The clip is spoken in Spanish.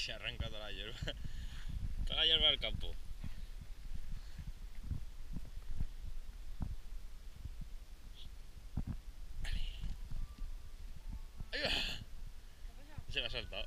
Se arranca toda la hierba. Toda la hierba del campo. ¡Ahí va! Se la ha saltado.